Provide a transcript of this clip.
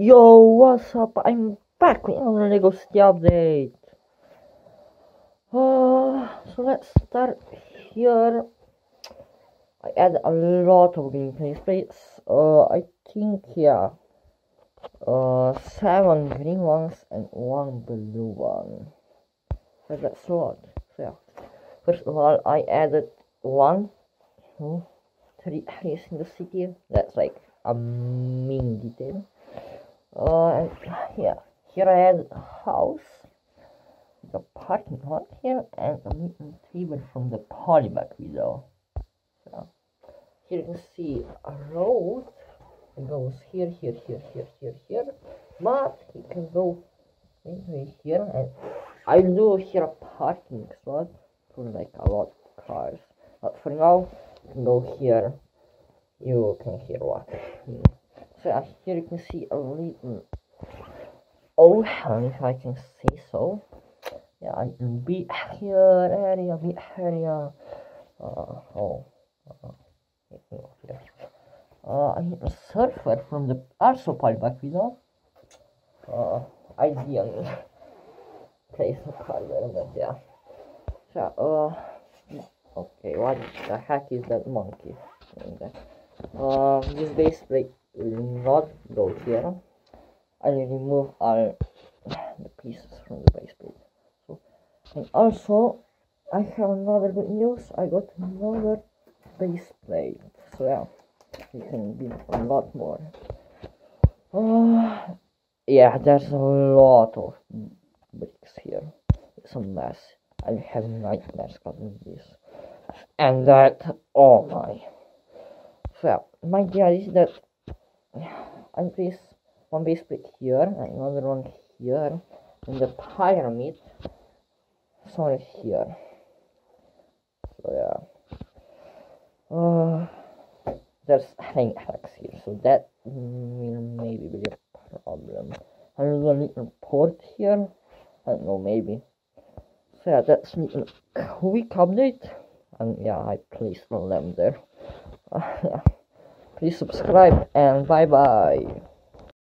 Yo, what's up? I'm back with another Lego City update. Uh, so let's start here. I add a lot of gameplay space. Uh, I think yeah. Uh, seven green ones and one blue one. But that's a lot. So yeah. First of all, I added one, two, three areas in the city. That's like a main detail. Uh, yeah, here I had a house, the parking lot here, and a meeting table from the polybag video. So here you can see a road it goes here, here, here, here, here, here, but you can go right here, and I do here a parking spot for like a lot of cars. But for now, you can go here. You can hear what. So here you can see a little ocean, if I can say so. Yeah, a little bit here area, bit area. Uh, oh, uh, here. Uh, I hit a surfer from the also back video. Uh, ideal place of color, but yeah. So, uh, okay, what the heck is that monkey? Uh, this base plate not go here. Will remove all the pieces from the base plate. So, and also, I have another good news. I got another base plate. So yeah, you can be a lot more. Uh, yeah, there's a lot of bricks here. It's a mess. I have nightmares causing this. And that, oh my. So my idea is that I place one base plate here and another one here and the pyramid somewhere here. So yeah. Uh, there's hang Alex here so that will maybe be a problem. And there's a little port here. I don't know maybe. So yeah that's a quick update. And yeah I placed the lamp there please subscribe and bye bye